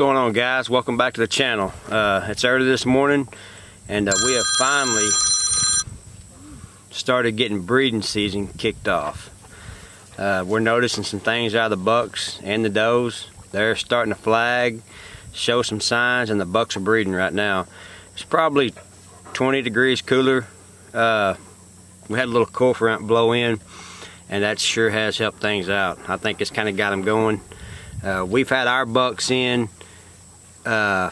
Going on guys? Welcome back to the channel. Uh, it's early this morning and uh, we have finally started getting breeding season kicked off. Uh, we're noticing some things out of the bucks and the does. They're starting to flag, show some signs, and the bucks are breeding right now. It's probably 20 degrees cooler. Uh, we had a little cool front blow in and that sure has helped things out. I think it's kind of got them going. Uh, we've had our bucks in, uh,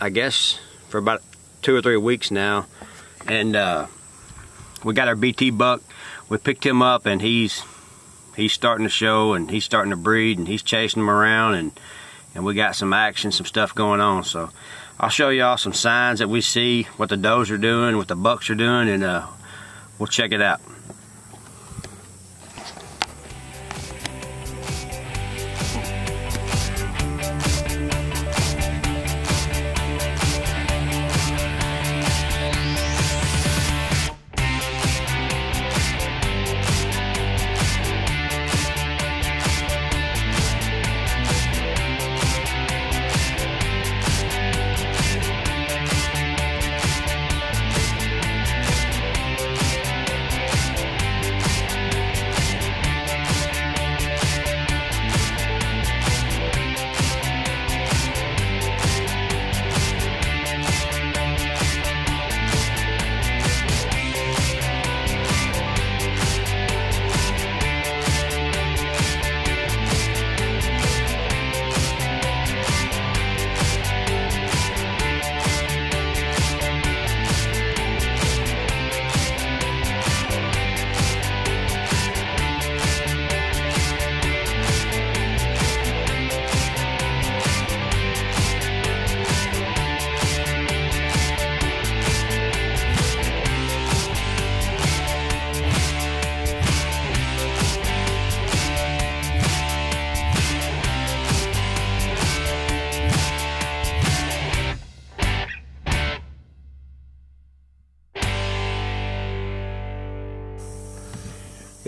I guess, for about two or three weeks now. And uh, we got our BT buck. We picked him up and he's he's starting to show and he's starting to breed and he's chasing them around and, and we got some action, some stuff going on. So I'll show y'all some signs that we see, what the does are doing, what the bucks are doing, and uh, we'll check it out.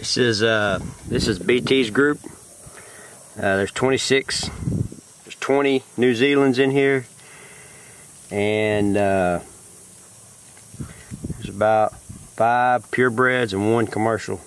This is uh, this is BT's group. Uh, there's 26, there's 20 New Zealands in here, and uh, there's about five purebreds and one commercial.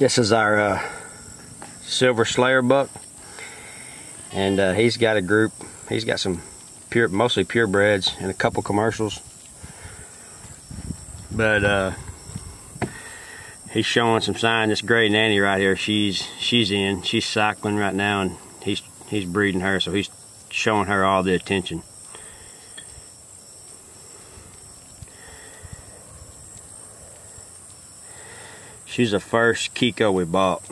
This is our uh, silver slayer buck, and uh, he's got a group. He's got some pure, mostly purebreds and a couple commercials. But uh, he's showing some sign. This gray nanny right here, she's she's in. She's cycling right now, and he's he's breeding her, so he's showing her all the attention. She's the first Kiko we bought.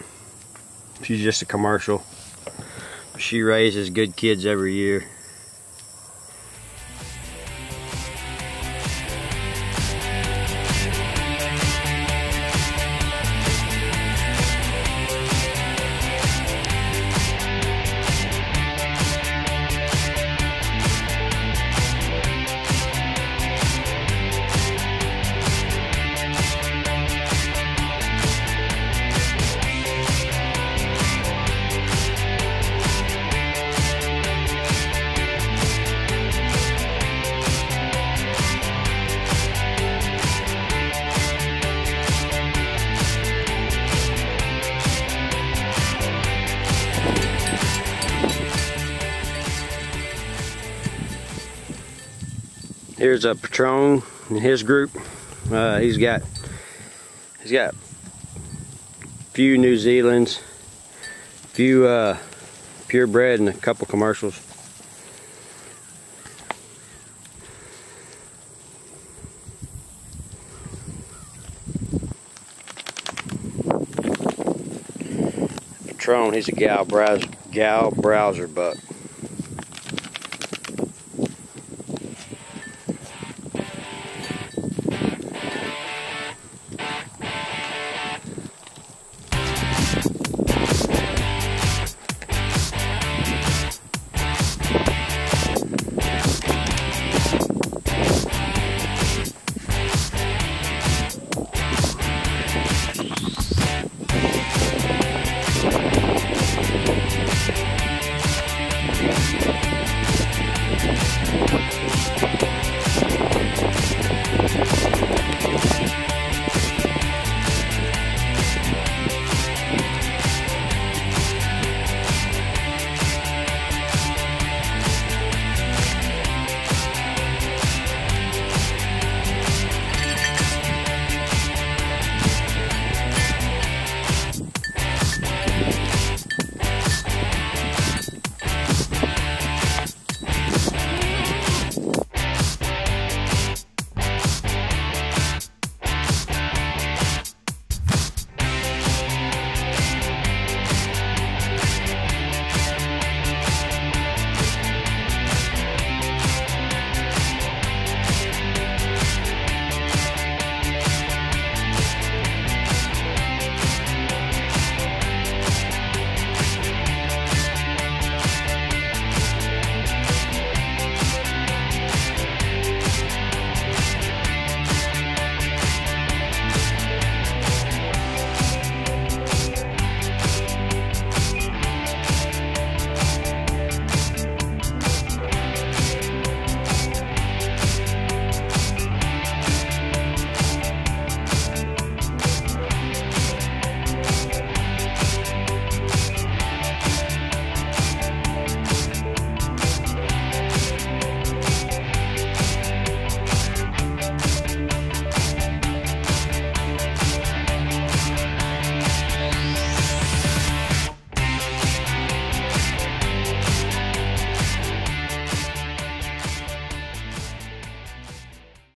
She's just a commercial. She raises good kids every year. Here's a Patron in his group. Uh, he's got he's got a few New Zealands, few uh, purebred, and a couple commercials. Patron, he's a gal browser, gal browser buck.